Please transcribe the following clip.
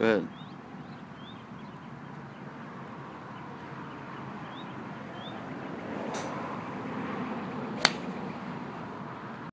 Good.